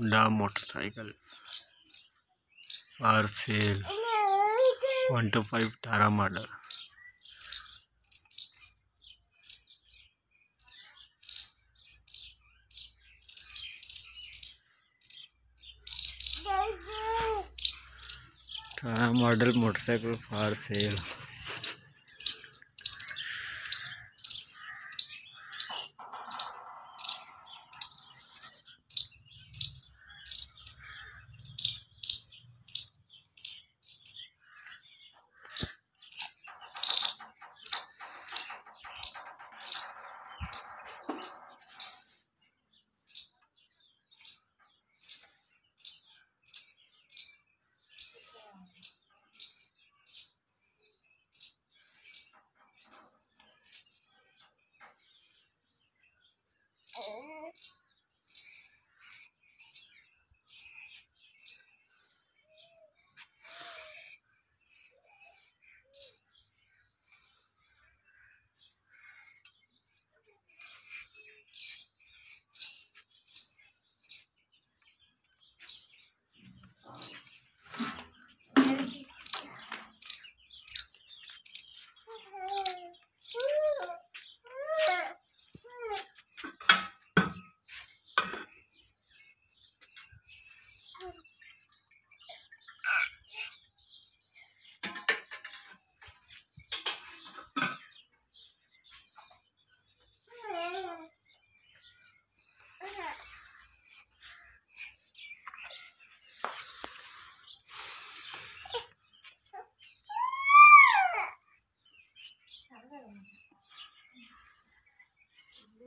Honda motorcycle. For sale. One two five अठारह model अठारह model motorcycle for sale.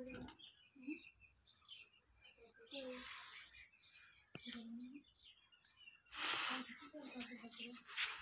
Thank you.